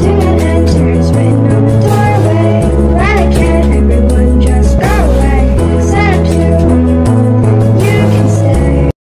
Yeah.